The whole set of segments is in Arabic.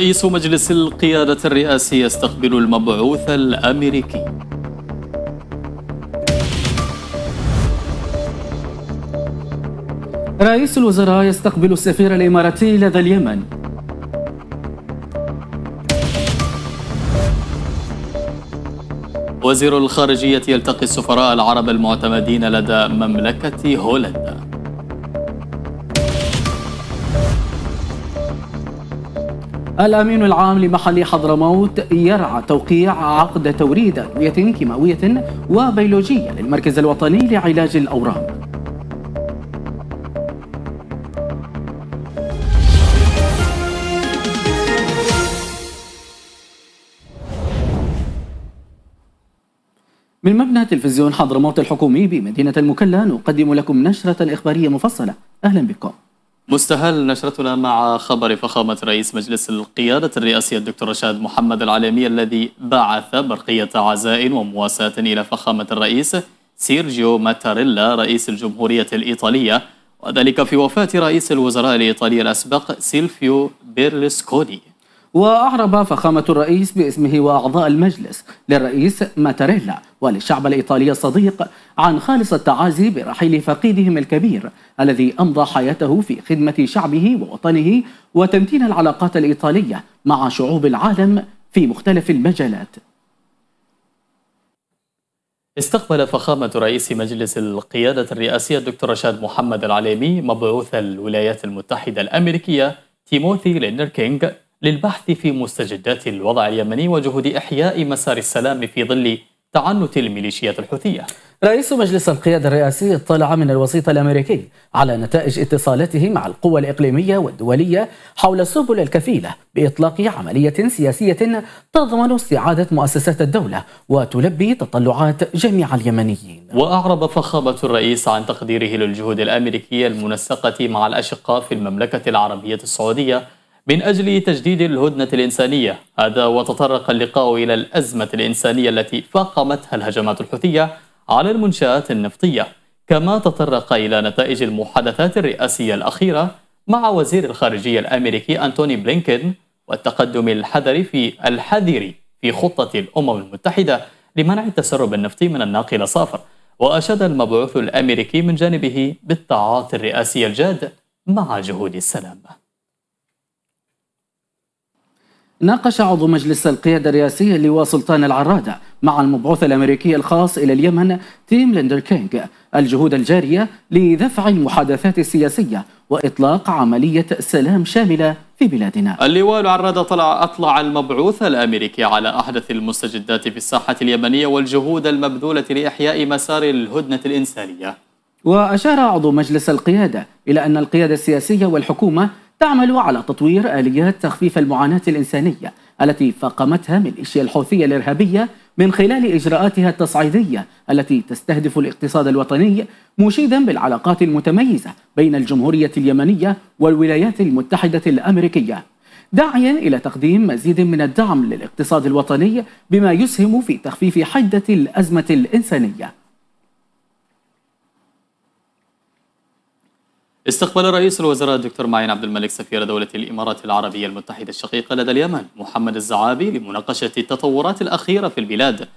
رئيس مجلس القيادة الرئاسي يستقبل المبعوث الأمريكي. رئيس الوزراء يستقبل السفير الإماراتي لدى اليمن. وزير الخارجية يلتقي السفراء العرب المعتمدين لدى مملكة هولندا. الأمين العام لمحل حضرموت يرعى توقيع عقد توريد أدوية كيماوية وبيولوجية للمركز الوطني لعلاج الأورام. من مبنى تلفزيون حضرموت الحكومي بمدينة المكلا نقدم لكم نشرة إخبارية مفصلة. أهلا بكم. مستهل نشرتنا مع خبر فخامة رئيس مجلس القيادة الرئاسية الدكتور رشاد محمد العليمي الذي بعث برقية عزاء ومواساة إلى فخامة الرئيس سيرجيو ماتاريلا رئيس الجمهورية الإيطالية وذلك في وفاة رئيس الوزراء الإيطالي الأسبق سيلفيو بيرلسكوني. وأعرب فخامة الرئيس باسمه وأعضاء المجلس للرئيس ماتاريلا وللشعب الإيطالي الصديق عن خالص التعازي برحيل فقيدهم الكبير الذي أمضى حياته في خدمة شعبه ووطنه وتمتين العلاقات الإيطالية مع شعوب العالم في مختلف المجالات. استقبل فخامة رئيس مجلس القيادة الرئاسية الدكتور رشاد محمد العليمي مبعوث الولايات المتحدة الأمريكية تيموثي لينر كينغ للبحث في مستجدات الوضع اليمني وجهود إحياء مسار السلام في ظل تعنت الميليشيات الحوثية. رئيس مجلس القيادة الرئاسي اطلع من الوسيط الأمريكي على نتائج اتصالاته مع القوى الإقليمية والدولية حول السبل الكفيلة بإطلاق عملية سياسية تضمن استعادة مؤسسات الدولة وتلبي تطلعات جميع اليمنيين. وأعرب فخامة الرئيس عن تقديره للجهود الأمريكية المنسقة مع الأشقاء في المملكة العربية السعودية من أجل تجديد الهدنة الإنسانية. هذا وتطرق اللقاء إلى الأزمة الإنسانية التي فاقمتها الهجمات الحوثية على المنشآت النفطية. كما تطرق إلى نتائج المحادثات الرئاسية الأخيرة مع وزير الخارجية الأمريكي أنتوني بلينكين والتقدم الحذر في الحذر في خطة الأمم المتحدة لمنع التسرب النفطي من الناقل صافر. وأشاد المبعوث الأمريكي من جانبه بالتعاطي الرئاسي الجاد مع جهود السلام. ناقش عضو مجلس القيادة الرئاسية اللواء سلطان العرادة مع المبعوث الأمريكي الخاص إلى اليمن تيم ليندر كينغ الجهود الجارية لدفع المحادثات السياسية وإطلاق عملية سلام شاملة في بلادنا. اللواء العرادة طلع أطلع المبعوث الأمريكي على أحدث المستجدات في الساحة اليمنية والجهود المبذولة لإحياء مسار الهدنة الإنسانية. وأشار عضو مجلس القيادة إلى أن القيادة السياسية والحكومة تعمل على تطوير آليات تخفيف المعاناة الإنسانية التي فاقمتها ميليشيا الحوثية الإرهابية من خلال إجراءاتها التصعيدية التي تستهدف الاقتصاد الوطني مشيدا بالعلاقات المتميزة بين الجمهورية اليمنية والولايات المتحدة الأمريكية داعيا إلى تقديم مزيد من الدعم للاقتصاد الوطني بما يسهم في تخفيف حدة الأزمة الإنسانية. استقبل رئيس الوزراء الدكتور معين عبد الملك سفير دولة الإمارات العربية المتحدة الشقيقة لدى اليمن محمد الزعابي لمناقشة التطورات الأخيرة في البلاد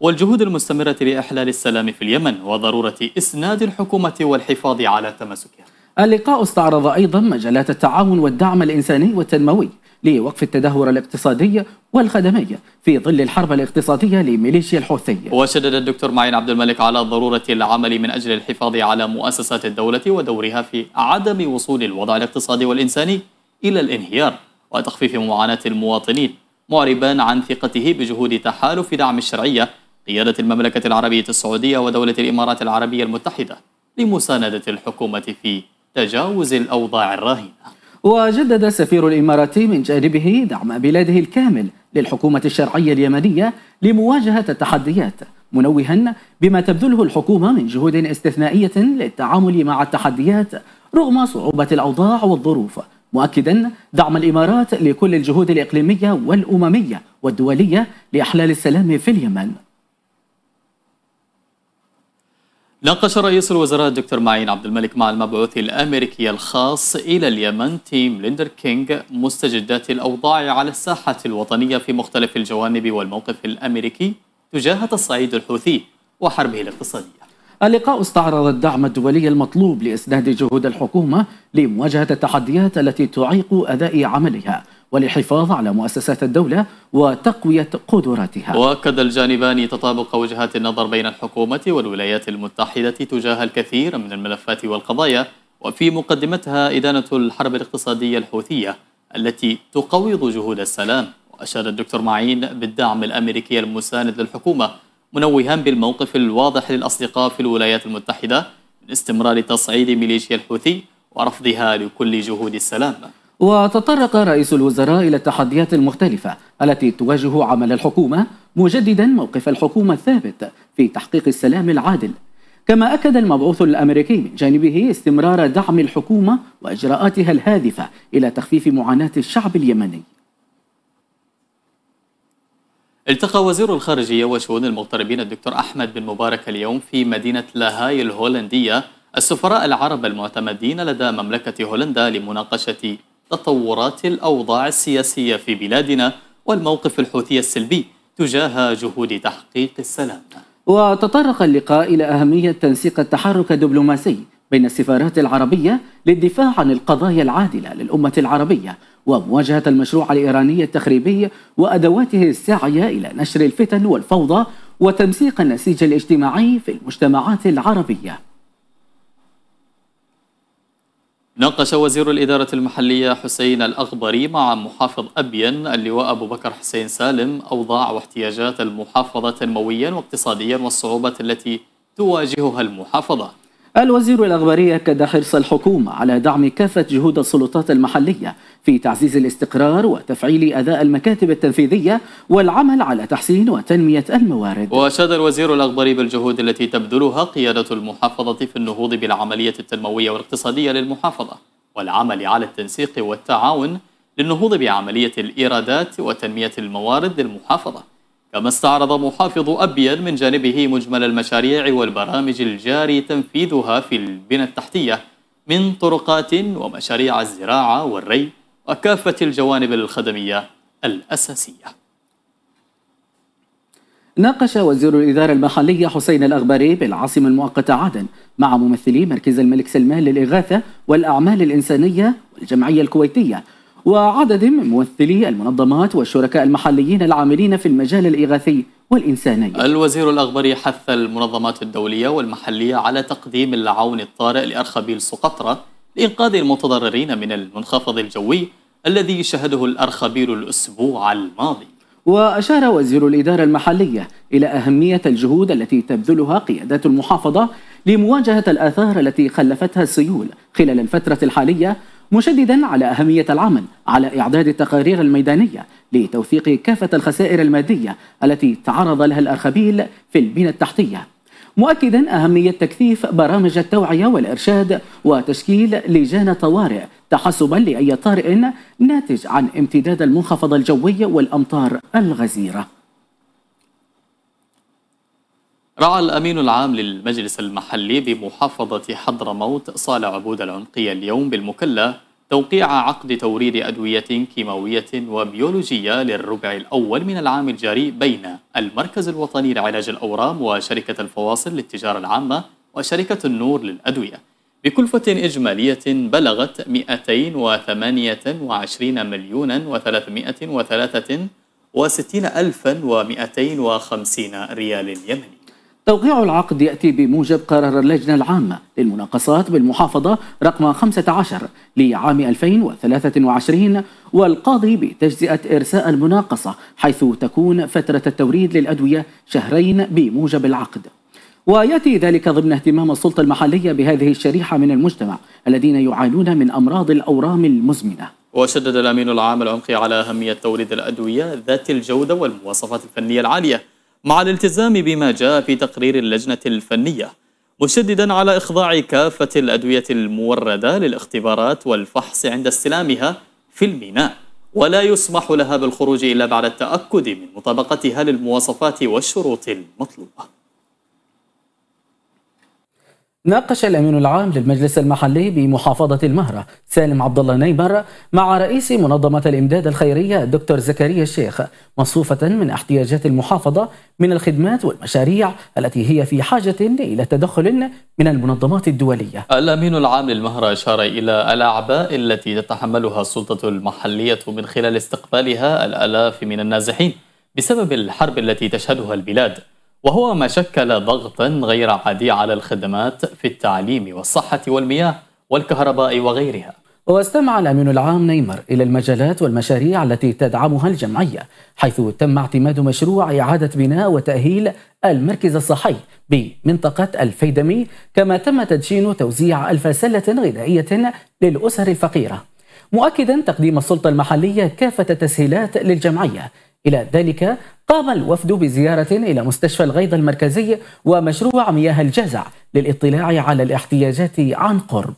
والجهود المستمرة لإحلال السلام في اليمن وضرورة إسناد الحكومة والحفاظ على تماسكها. اللقاء استعرض أيضا مجالات التعاون والدعم الإنساني والتنموي. لوقف التدهور الاقتصادي والخدمي في ظل الحرب الاقتصادية لميليشيا الحوثية. وشدد الدكتور معين عبد الملك على ضرورة العمل من أجل الحفاظ على مؤسسات الدولة ودورها في عدم وصول الوضع الاقتصادي والإنساني إلى الانهيار وتخفيف معاناة المواطنين معربا عن ثقته بجهود تحالف دعم الشرعية قيادة المملكة العربية السعودية ودولة الإمارات العربية المتحدة لمساندة الحكومة في تجاوز الأوضاع الراهنة وجدد السفير الإماراتي من جانبه دعم بلاده الكامل للحكومة الشرعية اليمنية لمواجهة التحديات منوها بما تبذله الحكومة من جهود استثنائية للتعامل مع التحديات رغم صعوبة الأوضاع والظروف مؤكدا دعم الإمارات لكل الجهود الإقليمية والأممية والدولية لإحلال السلام في اليمن. ناقش رئيس الوزراء الدكتور معين عبد الملك مع المبعوث الأمريكي الخاص إلى اليمن تيم ليندر كينج مستجدات الأوضاع على الساحة الوطنية في مختلف الجوانب والموقف الأمريكي تجاه تصعيد الحوثي وحربه الاقتصادية. اللقاء استعرض الدعم الدولي المطلوب لاسناد جهود الحكومة لمواجهة التحديات التي تعيق أداء عملها والحفاظ على مؤسسات الدولة وتقوية قدراتها. وأكد الجانبان تطابق وجهات النظر بين الحكومة والولايات المتحدة تجاه الكثير من الملفات والقضايا وفي مقدمتها إدانة الحرب الاقتصادية الحوثية التي تقوض جهود السلام. وأشار الدكتور معين بالدعم الأمريكي المساند للحكومة منوها بالموقف الواضح للأصدقاء في الولايات المتحدة من استمرار تصعيد ميليشيا الحوثي ورفضها لكل جهود السلام. وتطرق رئيس الوزراء إلى التحديات المختلفة التي تواجه عمل الحكومة مجددا موقف الحكومة الثابت في تحقيق السلام العادل. كما أكد المبعوث الأمريكي من جانبه استمرار دعم الحكومة وإجراءاتها الهادفة إلى تخفيف معاناة الشعب اليمني. التقى وزير الخارجية وشؤون المغتربين الدكتور أحمد بن مبارك اليوم في مدينة لاهاي الهولندية السفراء العرب المعتمدين لدى مملكة هولندا لمناقشة تطورات الأوضاع السياسية في بلادنا والموقف الحوثي السلبي تجاه جهود تحقيق السلام. وتطرق اللقاء إلى أهمية تنسيق التحرك الدبلوماسي بين السفارات العربية للدفاع عن القضايا العادلة للأمة العربية ومواجهة المشروع الإيراني التخريبي وأدواته الساعية إلى نشر الفتن والفوضى وتمسيق النسيج الاجتماعي في المجتمعات العربية. ناقش وزير الإدارة المحلية حسين الأغبري مع محافظ أبين اللواء أبو بكر حسين سالم أوضاع واحتياجات المحافظة تنمويا واقتصاديا والصعوبات التي تواجهها المحافظة. الوزير الأخباري أكد حرص الحكومة على دعم كافة جهود السلطات المحلية في تعزيز الاستقرار وتفعيل أداء المكاتب التنفيذية والعمل على تحسين وتنمية الموارد. وأشاد الوزير الأخباري بالجهود التي تبذلها قيادة المحافظة في النهوض بالعملية التنموية والاقتصادية للمحافظة والعمل على التنسيق والتعاون للنهوض بعملية الإيرادات وتنمية الموارد للمحافظة. كما استعرض محافظ أبين من جانبه مجمل المشاريع والبرامج الجاري تنفيذها في البنى التحتية من طرقات ومشاريع الزراعة والري وكافة الجوانب الخدمية الأساسية. ناقش وزير الإدارة المحلية حسين الأغبري بالعاصمة المؤقتة عدن مع ممثلي مركز الملك سلمان للإغاثة والأعمال الإنسانية والجمعية الكويتية وعدد من ممثلي المنظمات والشركاء المحليين العاملين في المجال الإغاثي والإنساني. الوزير الأخبري حث المنظمات الدولية والمحلية على تقديم العون الطارئ لأرخبيل سقطرة لإنقاذ المتضررين من المنخفض الجوي الذي شهده الأرخبيل الأسبوع الماضي. وأشار وزير الإدارة المحلية إلى أهمية الجهود التي تبذلها قيادات المحافظة لمواجهة الآثار التي خلفتها السيول خلال الفترة الحالية مشددا على أهمية العمل على إعداد التقارير الميدانية لتوثيق كافة الخسائر المادية التي تعرض لها الأرخبيل في البنى التحتية. مؤكدا أهمية تكثيف برامج التوعية والإرشاد وتشكيل لجان طوارئ تحسبا لأي طارئ ناتج عن امتداد المنخفض الجوي والأمطار الغزيرة. رعى الأمين العام للمجلس المحلي بمحافظة حضرموت صالح عبود العنقية اليوم بالمكلا توقيع عقد توريد أدوية كيماوية وبيولوجية للربع الأول من العام الجاري بين المركز الوطني لعلاج الأورام وشركة الفواصل للتجارة العامة وشركة النور للأدوية. بكلفة إجمالية بلغت 228 مليون و363 وستين ألفا ومئتين وخمسين ريال يمني. توقيع العقد يأتي بموجب قرار اللجنة العامة للمناقصات بالمحافظة رقم 15 لعام 2023 والقاضي بتجزئة إرساء المناقصة حيث تكون فترة التوريد للأدوية شهرين بموجب العقد ويأتي ذلك ضمن اهتمام السلطة المحلية بهذه الشريحة من المجتمع الذين يعانون من أمراض الأورام المزمنة. وشدد الأمين العام العمقي على أهمية توريد الأدوية ذات الجودة والمواصفات الفنية العالية مع الالتزام بما جاء في تقرير اللجنة الفنية مشددا على إخضاع كافة الأدوية الموردة للاختبارات والفحص عند استلامها في الميناء. ولا يسمح لها بالخروج إلا بعد التأكد من مطابقتها للمواصفات والشروط المطلوبة. ناقش الأمين العام للمجلس المحلي بمحافظة المهرة سالم عبد الله نيمر مع رئيس منظمة الإمداد الخيرية الدكتور زكريا الشيخ مصفوفه من احتياجات المحافظة من الخدمات والمشاريع التي هي في حاجة إلى تدخل من المنظمات الدولية. الأمين العام للمهرة أشار إلى الأعباء التي تتحملها السلطة المحلية من خلال استقبالها الألاف من النازحين بسبب الحرب التي تشهدها البلاد. وهو ما شكل ضغطا غير عادي على الخدمات في التعليم والصحة والمياه والكهرباء وغيرها. واستمع الأمين العام نيمر إلى المجالات والمشاريع التي تدعمها الجمعية حيث تم اعتماد مشروع إعادة بناء وتأهيل المركز الصحي بمنطقة الفيدمي كما تم تدشين توزيع ألف سلة غذائية للأسر الفقيرة. مؤكدا تقديم السلطة المحلية كافة التسهيلات للجمعية إلى ذلك قام الوفد بزيارة إلى مستشفى الغيض المركزي ومشروع مياه الجزع للاطلاع على الاحتياجات عن قرب.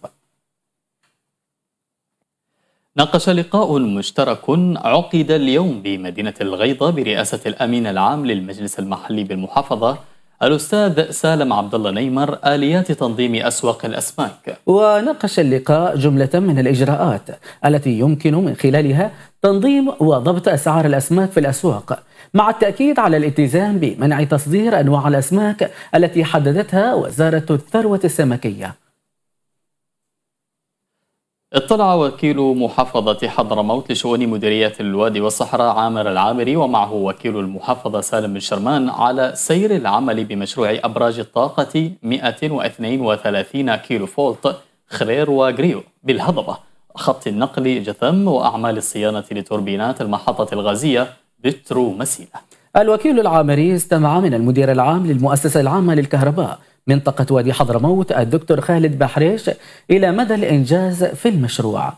ناقش لقاء مشترك عقد اليوم بمدينة الغيضة برئاسة الأمين العام للمجلس المحلي بالمحافظة الأستاذ سالم عبد الله نيمر آليات تنظيم أسواق الأسماك. وناقش اللقاء جملة من الإجراءات التي يمكن من خلالها تنظيم وضبط أسعار الأسماك في الأسواق مع التأكيد على الالتزام بمنع تصدير أنواع الأسماك التي حددتها وزارة الثروة السمكية. اطلع وكيل محافظة حضرموت لشؤون مديرية الوادي والصحراء عامر العامري ومعه وكيل المحافظة سالم بن شرمان على سير العمل بمشروع أبراج الطاقة 132 كيلو فولت خرير وغريو بالهضبة. خط النقل جثم وأعمال الصيانة لتوربينات المحطة الغازية بترو مسيلة. الوكيل العامري استمع من المدير العام للمؤسسة العامة للكهرباء منطقة وادي حضرموت الدكتور خالد بحريش إلى مدى الإنجاز في المشروع؟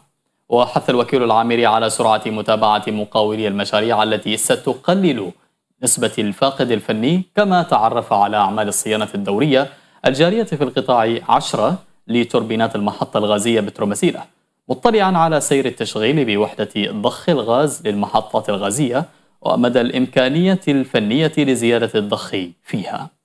وحث الوكيل العامري على سرعة متابعة مقاولي المشاريع التي ستقلل نسبة الفاقد الفني كما تعرف على أعمال الصيانة الدورية الجارية في القطاع 10 لتوربينات المحطة الغازية بترومسيلة مطلعا على سير التشغيل بوحدة ضخ الغاز للمحطات الغازية ومدى الإمكانية الفنية لزيادة الضخ فيها.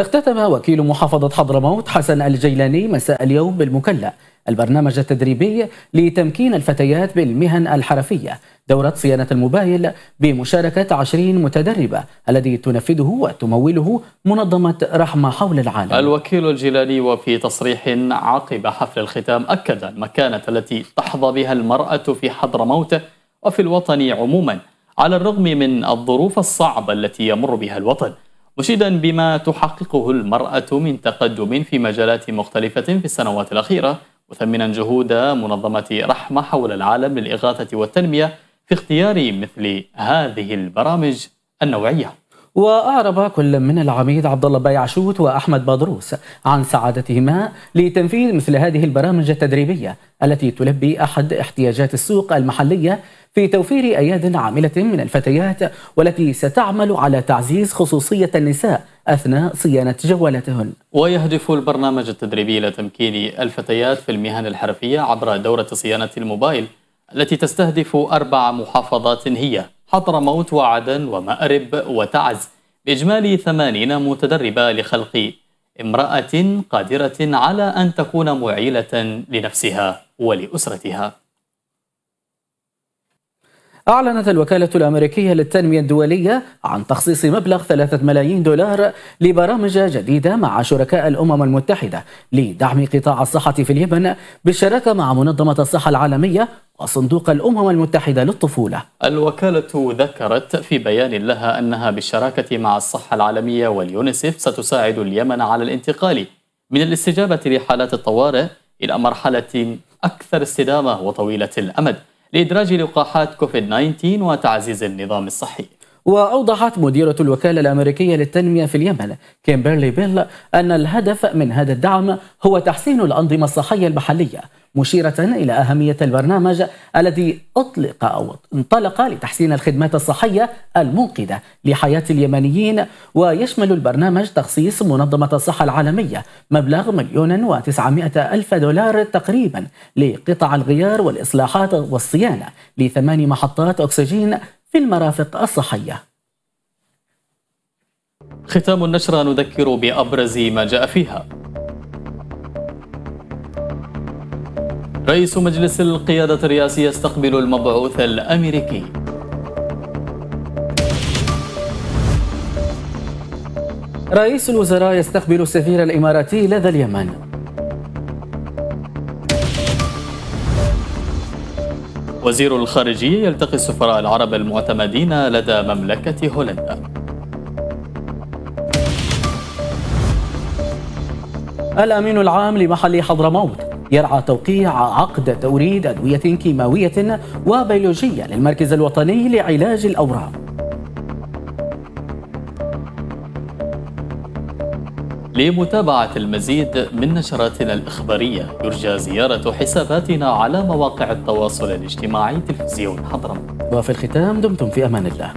اختتم وكيل محافظة حضرموت حسن الجيلاني مساء اليوم بالمكلا. البرنامج التدريبي لتمكين الفتيات بالمهن الحرفية. دورة صيانة الموبايل بمشاركة 20 متدربة الذي تنفذه وتموله منظمة رحمة حول العالم. الوكيل الجيلاني وفي تصريح عقب حفل الختام أكد المكانة التي تحظى بها المرأة في حضرموت وفي الوطن عموما على الرغم من الظروف الصعبة التي يمر بها الوطن. مشيدا بما تحققه المرأة من تقدم في مجالات مختلفة في السنوات الأخيرة مثمنا جهود منظمة رحمة حول العالم للإغاثة والتنمية في اختيار مثل هذه البرامج النوعية. وأعرب كل من العميد عبد الله بايعشوت وأحمد بادروس عن سعادتهما لتنفيذ مثل هذه البرامج التدريبية التي تلبي أحد احتياجات السوق المحلية في توفير أياد عاملة من الفتيات والتي ستعمل على تعزيز خصوصية النساء أثناء صيانة جوالاتهن ويهدف البرنامج التدريبي إلى تمكين الفتيات في المهن الحرفية عبر دورة صيانة الموبايل التي تستهدف أربع محافظات هي. حضرموت وعدن ومأرب وتعز بإجمالي ثمانين متدربة لخلق امرأة قادرة على أن تكون معيلة لنفسها ولأسرتها. أعلنت الوكالة الأمريكية للتنمية الدولية عن تخصيص مبلغ ثلاثة ملايين دولار لبرامج جديدة مع شركاء الأمم المتحدة لدعم قطاع الصحة في اليمن بالشراكة مع منظمة الصحة العالمية وصندوق الأمم المتحدة للطفولة. الوكالة ذكرت في بيان لها أنها بالشراكة مع الصحة العالمية واليونيسف ستساعد اليمن على الانتقال من الاستجابة لحالات الطوارئ إلى مرحلة أكثر استدامة وطويلة الأمد. لإدراج لقاحات كوفيد 19 وتعزيز النظام الصحي. وأوضحت مديرة الوكالة الأمريكية للتنمية في اليمن كيمبرلي بيل أن الهدف من هذا الدعم هو تحسين الأنظمة الصحية المحلية مشيرة إلى أهمية البرنامج الذي أطلق أو انطلق لتحسين الخدمات الصحية المنقذة لحياة اليمنيين. ويشمل البرنامج تخصيص منظمة الصحة العالمية مبلغ مليون وتسعمائة ألف دولار تقريبا لقطع الغيار والإصلاحات والصيانة لثمان محطات أكسجين في المرافق الصحية. ختام النشرة نذكر بأبرز ما جاء فيها. رئيس مجلس القيادة الرئاسية يستقبل المبعوث الأمريكي. رئيس الوزراء يستقبل السفير الإماراتي لدى اليمن. وزير الخارجية يلتقي السفراء العرب المعتمدين لدى مملكة هولندا. الأمين العام لمحل حضرموت يرعى توقيع عقد توريد أدوية كيماوية وبيولوجية للمركز الوطني لعلاج الأورام. لمتابعة المزيد من نشراتنا الإخبارية يرجى زيارة حساباتنا على مواقع التواصل الاجتماعي تلفزيون حضرموت. وفي الختام دمتم في أمان الله.